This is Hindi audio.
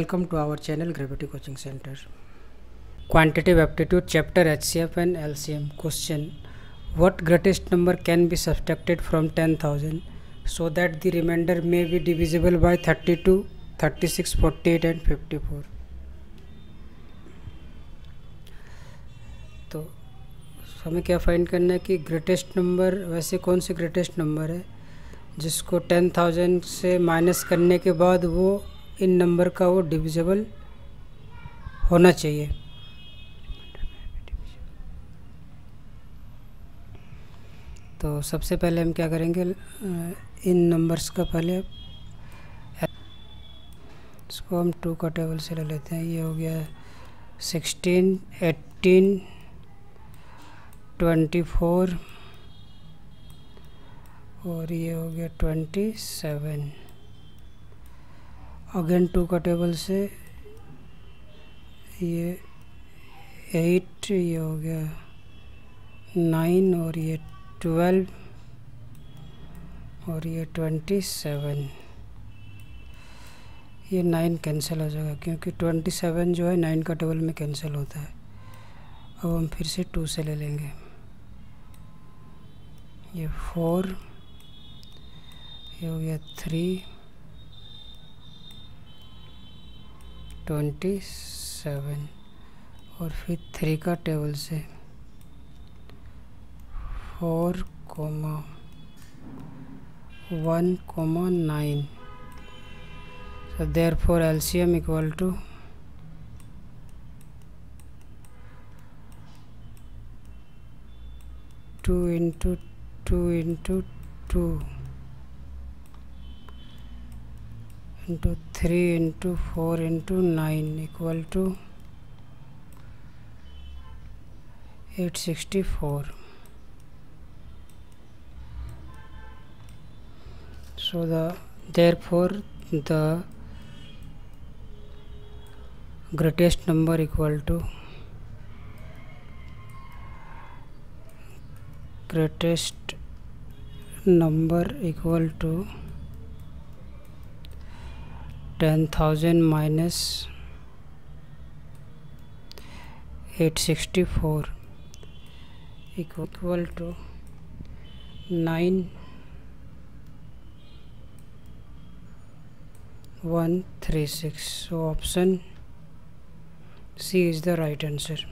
Welcome to our channel Gravity Coaching Centre quantitative aptitude chapter H C F and L C M question what greatest number can be subtracted from ten thousand so that the remainder may be divisible by thirty two thirty six forty eight and fifty four तो हमें क्या फाइंड करना है कि ग्रेटेस्ट नंबर वैसे कौन से ग्रेटेस्ट नंबर है जिसको टेन थाउजेंड से माइनस करने के बाद वो इन नंबर का वो डिविजिबल होना चाहिए तो सबसे पहले हम क्या करेंगे इन नंबर्स का पहले इसको हम टू का टेबल से ले लेते हैं ये हो गया सिक्सटीन एट्टीन ट्वेंटी फोर और ये हो गया ट्वेंटी सेवन अगेन टू का टेबल से ये एट ये हो गया नाइन और ये ट्वेल्व और ये ट्वेंटी सेवन ये नाइन कैंसिल हो जाएगा क्योंकि ट्वेंटी सेवन जो है नाइन का टेबल में कैंसिल होता है अब हम फिर से टू से ले लेंगे ये फोर ये हो गया थ्री ट्वेंटी सेवन और फिर थ्री का टेबल से four comma one comma nine so there four एल्शियम equal to two into two into two into 3 into 4 into 9 equal to 864. So therefore the greatest number equal to greatest number 10,000 minus 864 equal to 9,136. So option C is the right answer.